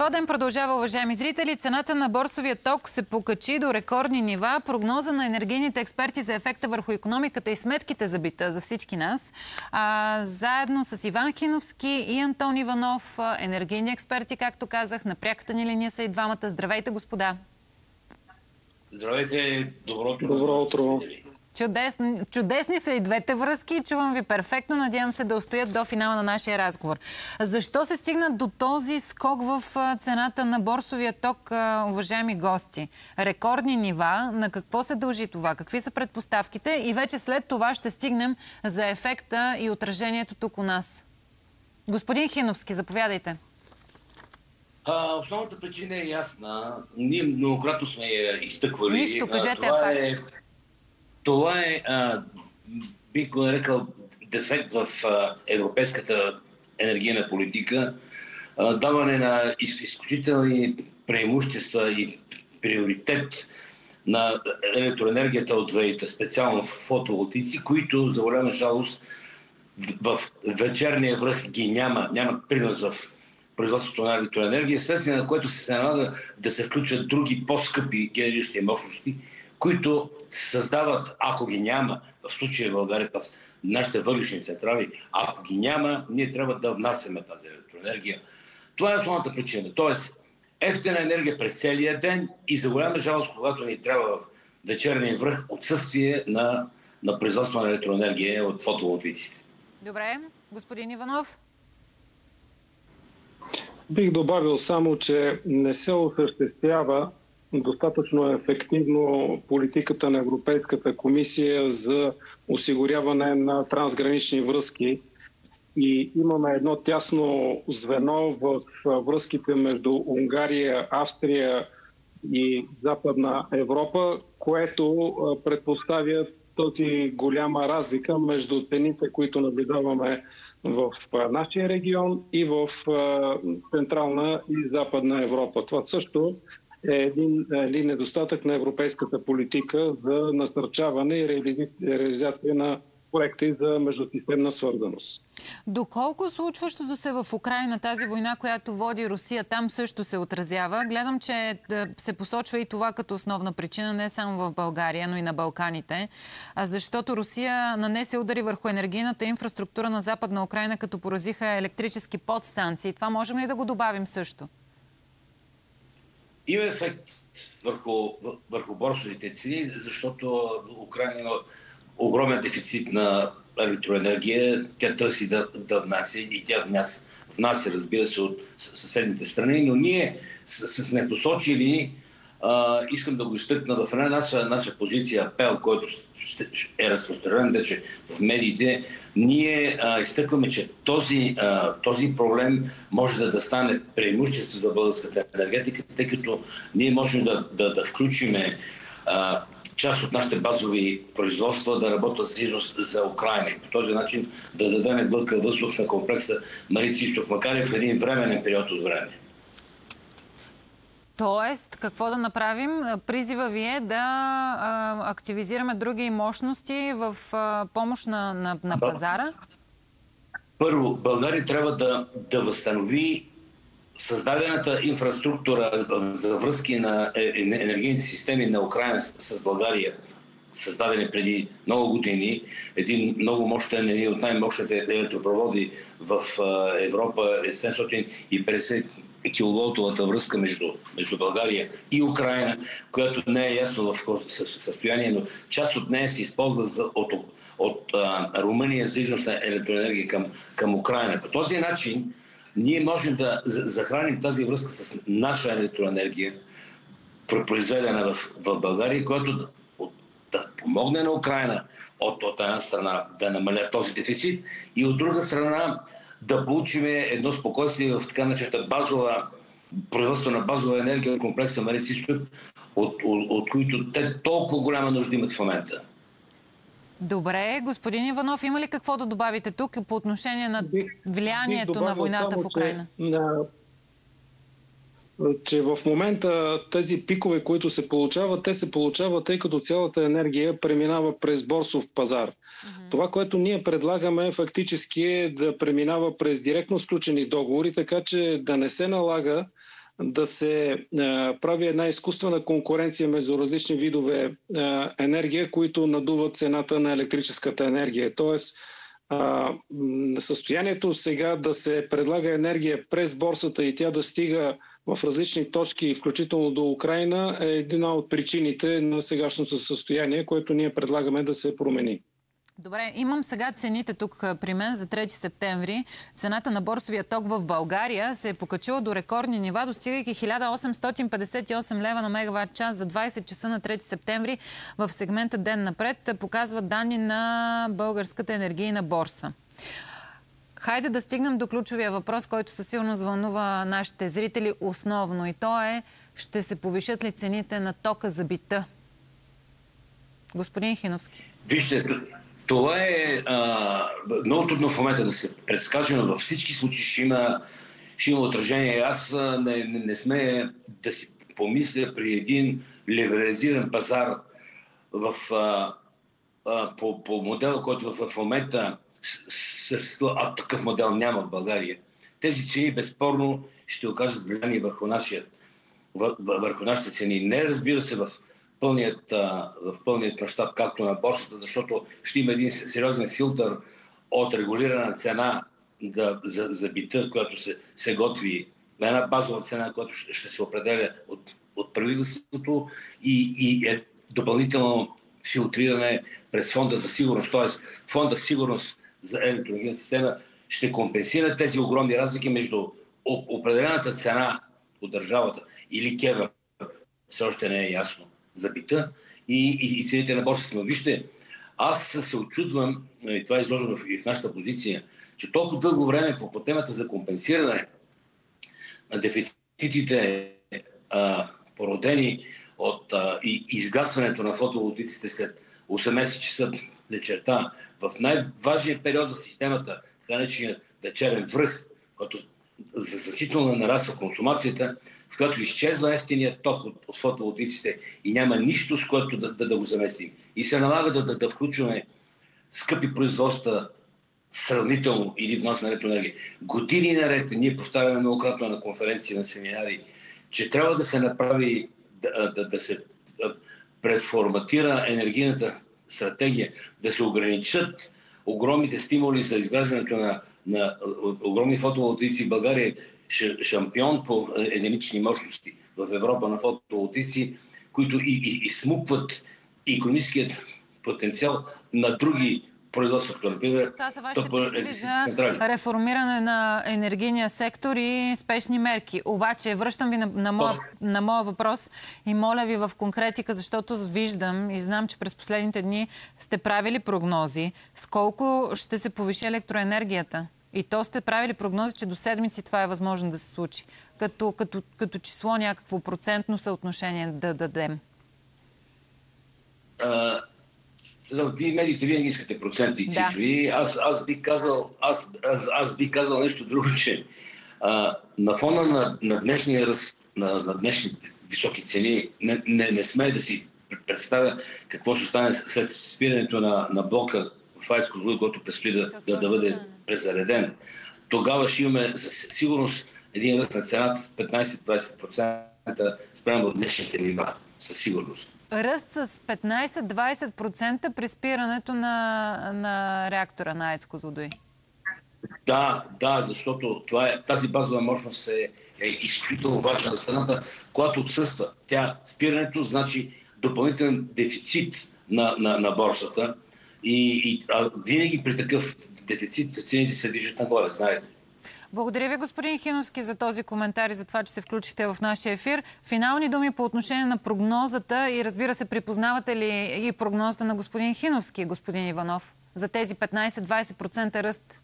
Това ден продължава, уважаеми зрители. Цената на борсовия ток се покачи до рекордни нива. Прогноза на енергийните експерти за ефекта върху економиката и сметките за бита за всички нас. А, заедно с Иван Хиновски и Антон Иванов, енергийни експерти, както казах, на пряката ни линия са и двамата. Здравейте, господа! Здравейте! Добро утро! Добро утро! Чудесни, чудесни са и двете връзки. Чувам ви перфектно. Надявам се да устоят до финала на нашия разговор. Защо се стигна до този скок в цената на борсовия ток, уважаеми гости? Рекордни нива. На какво се дължи това? Какви са предпоставките? И вече след това ще стигнем за ефекта и отражението тук у нас. Господин Хиновски, заповядайте. А, основната причина е ясна. Ние многократно сме я изтъквали. Нищо, кажете това е, това е, а, бих го нарекал, дефект в а, европейската енергийна политика, а, даване на изключителни преимущества и приоритет на електроенергията от ВЕИТа, специално фотоволтици, които, за голяма жалост, в вечерния връх ги няма, няма принос в производството на електроенергия, следствие на което се налага да се включват други по-скъпи генериращи мощности, които създават, ако ги няма, в случая в България, нашите въглишни централи, ако ги няма, ние трябва да внасяме тази електроенергия. Това е основната причина. Тоест, ефтина енергия през целия ден и за голяма жалост, когато ни трябва в вечерния връх, отсъствие на, на производство на електроенергия от фотоволтиците. Добре. Господин Иванов? Бих добавил само, че не се осъществява достатъчно ефективно политиката на Европейската комисия за осигуряване на трансгранични връзки. И имаме едно тясно звено в връзките между Унгария, Австрия и Западна Европа, което предпоставя този голяма разлика между цените, които наблюдаваме в нашия регион и в Централна и Западна Европа. Това също е един, един недостатък на европейската политика за насърчаване и реализация на проекти за междусистемна свързаност. Доколко случващото се в Украина, тази война, която води Русия, там също се отразява? Гледам, че е, се посочва и това като основна причина, не само в България, но и на Балканите, защото Русия нанесе удари върху енергийната инфраструктура на Западна Украина, като поразиха електрически подстанции. Това можем ли да го добавим също? Има ефект върху, върху борсовите цени, защото Украина има огромен дефицит на електроенергия. Тя търси да, да внася и тя внася, внася, разбира се, от съседните страни, но ние сме посочили, искам да го изтъкна в една наша, наша позиция, апел, който е разпространен вече в медиите, ние а, изтъкваме, че този, а, този проблем може да, да стане преимущество за българската енергетика, тъй като ние можем да, да, да включиме а, част от нашите базови производства да работят за износ за Украина. И по този начин да дадем глътка въздух на комплекса Марица Исток, макар и в един временен период от време. Тоест, какво да направим? Призива ви е да а, активизираме други мощности в а, помощ на, на, на пазара? Първо, България трябва да, да възстанови създадената инфраструктура за връзки на е, е, енергийните системи на Украина с България, създадени преди много години, един много мощен, един от най-мощните електропроводи в Европа е 750 киловолтовата връзка между, между България и Украина, която не е ясно в състояние, но част от нея се използва за, от, от а, Румъния за износ на електроенергия към, към Украина. По този начин ние можем да захраним тази връзка с наша електроенергия, произведена в, в България, която да, да помогне на Украина от, от една страна да намаля този дефицит и от друга страна да получим едно спокойствие в така начата базова производство на базова енергия от комплекса Марец Изток, от, от, от които те толкова голяма нужда имат в момента. Добре, господин Иванов, има ли какво да добавите тук по отношение на влиянието бих на войната само, в Украина? Че, на, че в момента тези пикове, които се получават, те се получават, тъй като цялата енергия преминава през борсов пазар. Uh-huh. Това, което ние предлагаме фактически е да преминава през директно сключени договори, така че да не се налага да се прави една изкуствена конкуренция между различни видове енергия, които надуват цената на електрическата енергия. Тоест, състоянието сега да се предлага енергия през борсата и тя да стига в различни точки, включително до Украина, е една от причините на сегашното състояние, което ние предлагаме да се промени. Добре, имам сега цените тук при мен за 3 септември. Цената на борсовия ток в България се е покачила до рекордни нива, достигайки 1858 лева на мегаватт час за 20 часа на 3 септември в сегмента Ден напред, показват данни на Българската енергийна борса. Хайде да стигнем до ключовия въпрос, който със силно вълнува нашите зрители основно. И то е, ще се повишат ли цените на тока за бита? Господин Хиновски. Вижте, това е а, много трудно в момента да се предскаже, но във всички случаи ще има, ще има отражение. Аз не, не, не сме да си помисля при един либерализиран пазар в, а, а, по, по модела, който в, в момента съществува, а такъв модел няма в България. Тези цени безспорно ще окажат влияние върху, нашия, върху нашите цени. Не разбира се в пълният, в пълният мащаб, както на борсата, защото ще има един сериозен филтър от регулирана цена за, за, за бита, която се, се готви. На една базова цена, която ще, ще се определя от, от правителството и, и е допълнително филтриране през фонда за сигурност, т.е. фонда сигурност за електроенергийната система ще компенсира тези огромни разлики между определената цена от държавата или кевър, все още не е ясно за бита и, и, и цените на борсата. Но вижте, аз се очудвам, и това е изложено и в нашата позиция, че толкова дълго време по, по темата за компенсиране на дефицитите, а, породени от а, и, изгасването на фотоволтиците след 18 часа вечерта, в най-важния период за системата, така наречения вечерен връх, който за значително нараства консумацията, в която изчезва ефтиният ток от, от фотоволтиците и няма нищо, с което да, да, да го заместим. И се налага да, да, да включваме скъпи производства сравнително или внос на електроенергия. Години наред ние повтаряме многократно на конференции, на семинари, че трябва да се направи, да, да, да се преформатира енергийната стратегия, да се ограничат огромните стимули за изграждането на, на огромни фотоволтици. България е шампион по единични мощности в Европа на фотоволтици, които и, и, и смукват економическият потенциал на други производството, например. Това са вашите призиви за реформиране на енергийния сектор и спешни мерки. Обаче, връщам ви на, на, моя, на моя въпрос и моля ви в конкретика, защото виждам и знам, че през последните дни сте правили прогнози с колко ще се повиши електроенергията. И то сте правили прогнози, че до седмици това е възможно да се случи. Като, като, като число някакво процентно съотношение да дадем. Вие медиите винаги искате проценти и цифри. Да. Аз, аз, би казал, аз, аз, аз би казал нещо друго, че а, на фона на, на днешния раз, на, на днешните високи цени, не, не, не сме да си представя какво ще стане след спирането на, на блока в Айско Злой, който предстои да, да, да бъде презареден. Тогава ще имаме със сигурност един ръст на цената с 15-20% спрямо от днешните нива, със сигурност ръст с 15-20% при спирането на, на реактора на АЕЦ Козлодой. Да, да, защото това е, тази базова мощност е, е изключително важна за страната, която отсъства. Тя, спирането значи допълнителен дефицит на, на, на борсата и, и а, винаги при такъв дефицит цените се движат нагоре, знаете. Благодаря ви, господин Хиновски, за този коментар и за това, че се включите в нашия ефир. Финални думи по отношение на прогнозата и разбира се, припознавате ли и прогнозата на господин Хиновски, господин Иванов, за тези 15-20% ръст?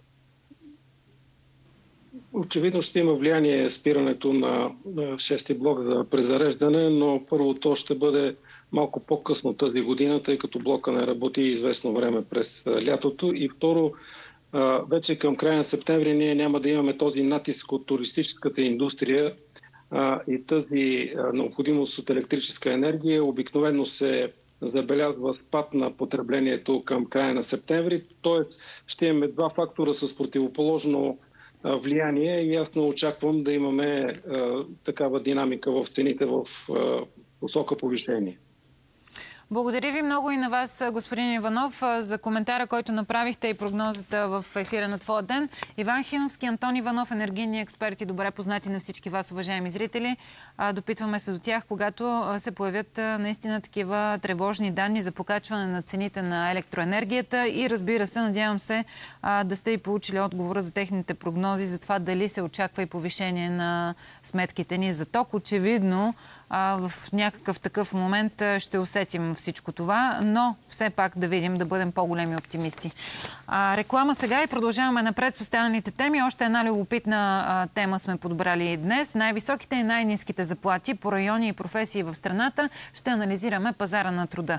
Очевидно ще има влияние спирането на шести блок за презареждане, но първо то ще бъде малко по-късно тази година, тъй като блока не работи известно време през лятото. И второ, вече към края на септември ние няма да имаме този натиск от туристическата индустрия и тази необходимост от електрическа енергия обикновено се забелязва спад на потреблението към края на септември. Тоест ще имаме два фактора с противоположно влияние и аз очаквам да имаме такава динамика в цените в посока повишение. Благодаря ви много и на вас, господин Иванов, за коментара, който направихте и прогнозата в ефира на Твоя ден. Иван Хиновски, Антон Иванов, енергийни експерти, добре познати на всички вас, уважаеми зрители. Допитваме се до тях, когато се появят наистина такива тревожни данни за покачване на цените на електроенергията и разбира се, надявам се да сте и получили отговора за техните прогнози за това дали се очаква и повишение на сметките ни за ток. Очевидно, в някакъв такъв момент ще усетим всичко това, но все пак да видим, да бъдем по-големи оптимисти. Реклама сега и продължаваме напред с останалите теми. Още една любопитна тема сме подбрали днес. Най-високите и най-низките заплати по райони и професии в страната ще анализираме пазара на труда.